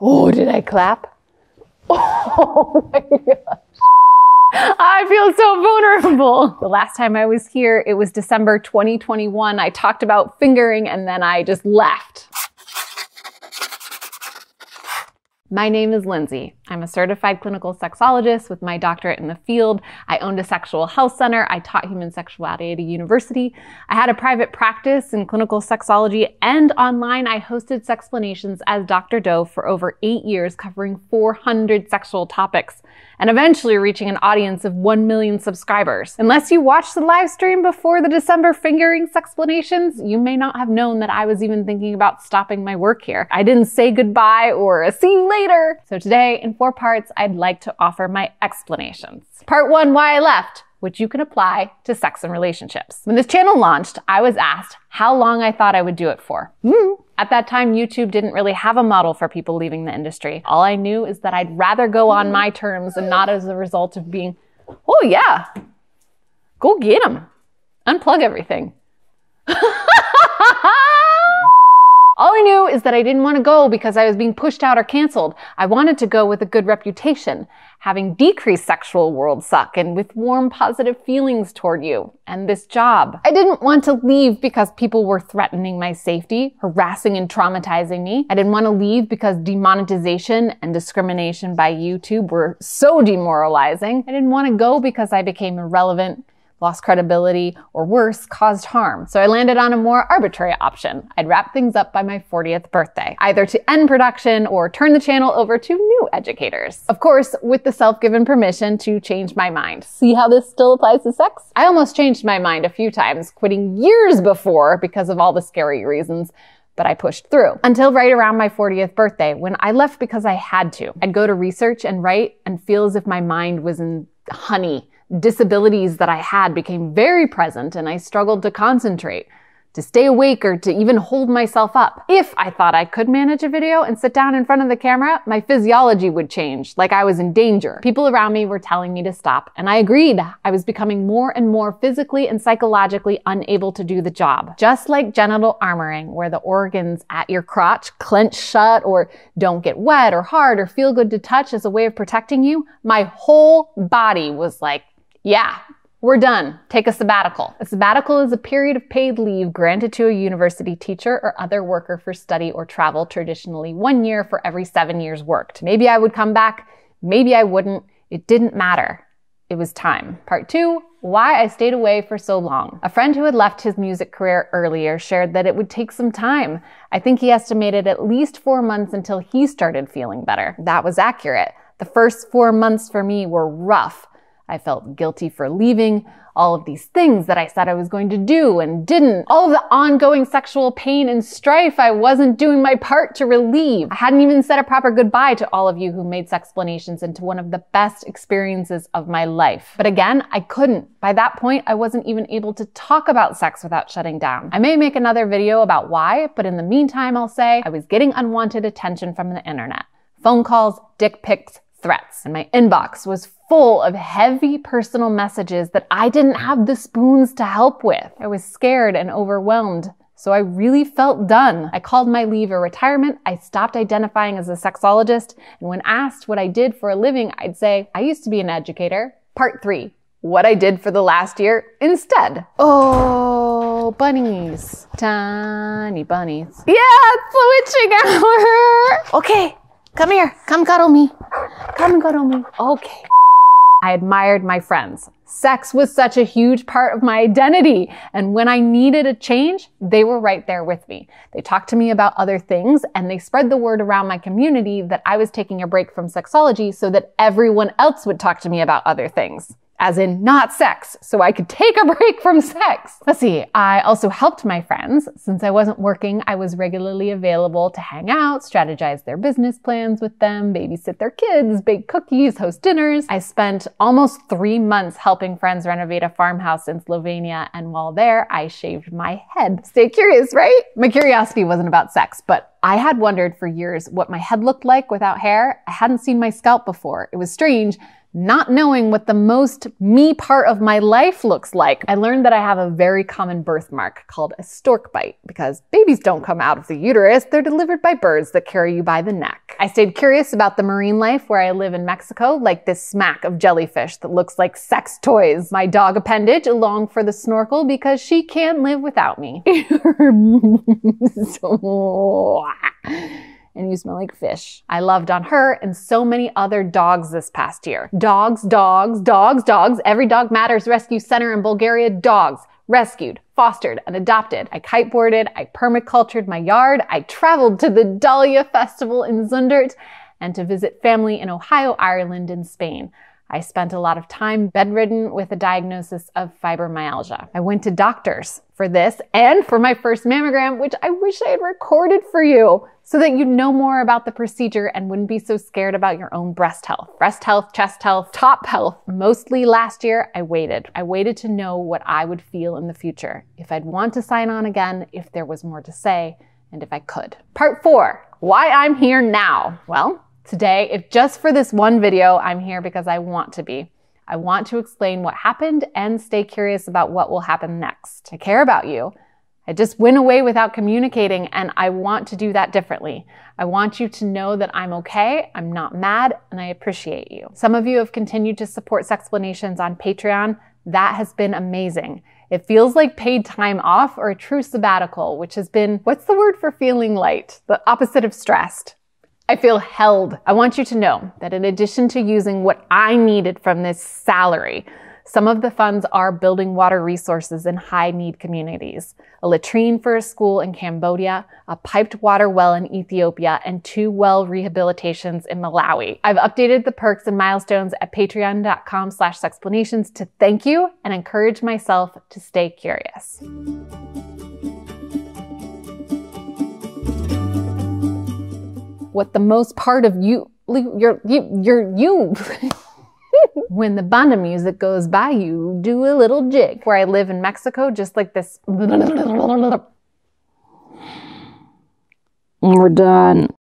Oh, did I clap? Oh my gosh. I feel so vulnerable. The last time I was here, it was December 2021. I talked about fingering and then I just left. My name is Lindsey. I'm a certified clinical sexologist with my doctorate in the field. I owned a sexual health center. I taught human sexuality at a university. I had a private practice in clinical sexology and online I hosted Sexplanations as Dr. Doe for over eight years, covering 400 sexual topics and eventually reaching an audience of 1 million subscribers. Unless you watched the live stream before the December fingering explanations, you may not have known that I was even thinking about stopping my work here. I didn't say goodbye or see you later. So today, in four parts, I'd like to offer my explanations. Part one, why I left which you can apply to sex and relationships. When this channel launched, I was asked how long I thought I would do it for. Mm. At that time, YouTube didn't really have a model for people leaving the industry. All I knew is that I'd rather go on my terms and not as a result of being, oh yeah, go get them, unplug everything. All I knew is that I didn't want to go because I was being pushed out or canceled. I wanted to go with a good reputation, having decreased sexual world suck and with warm positive feelings toward you and this job. I didn't want to leave because people were threatening my safety, harassing and traumatizing me. I didn't want to leave because demonetization and discrimination by YouTube were so demoralizing. I didn't want to go because I became irrelevant lost credibility, or worse, caused harm. So I landed on a more arbitrary option. I'd wrap things up by my 40th birthday, either to end production or turn the channel over to new educators. Of course, with the self-given permission to change my mind. See how this still applies to sex? I almost changed my mind a few times, quitting years before because of all the scary reasons but I pushed through until right around my 40th birthday when I left because I had to. I'd go to research and write and feel as if my mind was in honey disabilities that I had became very present and I struggled to concentrate, to stay awake or to even hold myself up. If I thought I could manage a video and sit down in front of the camera, my physiology would change, like I was in danger. People around me were telling me to stop, and I agreed. I was becoming more and more physically and psychologically unable to do the job. Just like genital armoring, where the organs at your crotch clench shut or don't get wet or hard or feel good to touch as a way of protecting you, my whole body was like, yeah, we're done. Take a sabbatical. A sabbatical is a period of paid leave granted to a university teacher or other worker for study or travel, traditionally one year for every seven years worked. Maybe I would come back, maybe I wouldn't. It didn't matter. It was time. Part two, why I stayed away for so long. A friend who had left his music career earlier shared that it would take some time. I think he estimated at least four months until he started feeling better. That was accurate. The first four months for me were rough. I felt guilty for leaving, all of these things that I said I was going to do and didn't, all of the ongoing sexual pain and strife I wasn't doing my part to relieve. I hadn't even said a proper goodbye to all of you who made Sexplanations into one of the best experiences of my life. But again, I couldn't. By that point, I wasn't even able to talk about sex without shutting down. I may make another video about why, but in the meantime, I'll say I was getting unwanted attention from the internet. Phone calls, dick pics, threats, and my inbox was full of heavy personal messages that I didn't have the spoons to help with. I was scared and overwhelmed. So I really felt done. I called my leave a retirement. I stopped identifying as a sexologist. And when asked what I did for a living, I'd say, I used to be an educator. Part three, what I did for the last year instead. Oh, bunnies. Tiny bunnies. Yeah, it's the witching hour. Okay, come here. Come cuddle me. Come cuddle me. Okay. I admired my friends. Sex was such a huge part of my identity. And when I needed a change, they were right there with me. They talked to me about other things and they spread the word around my community that I was taking a break from sexology so that everyone else would talk to me about other things as in not sex, so I could take a break from sex. Let's see, I also helped my friends. Since I wasn't working, I was regularly available to hang out, strategize their business plans with them, babysit their kids, bake cookies, host dinners. I spent almost three months helping friends renovate a farmhouse in Slovenia, and while there, I shaved my head. Stay curious, right? My curiosity wasn't about sex, but I had wondered for years what my head looked like without hair. I hadn't seen my scalp before. It was strange not knowing what the most me part of my life looks like. I learned that I have a very common birthmark called a stork bite because babies don't come out of the uterus, they're delivered by birds that carry you by the neck. I stayed curious about the marine life where I live in Mexico, like this smack of jellyfish that looks like sex toys. My dog appendage along for the snorkel because she can't live without me. so and you smell like fish. I loved on her and so many other dogs this past year. Dogs, dogs, dogs, dogs. Every Dog Matters Rescue Center in Bulgaria, dogs. Rescued, fostered, and adopted. I kiteboarded, I permacultured my yard, I traveled to the Dahlia Festival in Zundert, and to visit family in Ohio, Ireland, and Spain. I spent a lot of time bedridden with a diagnosis of fibromyalgia. I went to doctors for this and for my first mammogram, which I wish I had recorded for you so that you'd know more about the procedure and wouldn't be so scared about your own breast health. Breast health, chest health, top health. Mostly last year, I waited. I waited to know what I would feel in the future, if I'd want to sign on again, if there was more to say, and if I could. Part four, why I'm here now. Well, today, if just for this one video, I'm here because I want to be. I want to explain what happened and stay curious about what will happen next. I care about you. I just went away without communicating and I want to do that differently. I want you to know that I'm okay, I'm not mad, and I appreciate you. Some of you have continued to support Sexplanations on Patreon. That has been amazing. It feels like paid time off or a true sabbatical, which has been, what's the word for feeling light? The opposite of stressed. I feel held. I want you to know that in addition to using what I needed from this salary, some of the funds are building water resources in high need communities, a latrine for a school in Cambodia, a piped water well in Ethiopia, and two well rehabilitations in Malawi. I've updated the perks and milestones at patreon.com slash sexplanations to thank you and encourage myself to stay curious. What the most part of you, you're, you, you're you. when the banda music goes by, you do a little jig. Where I live in Mexico, just like this. We're done.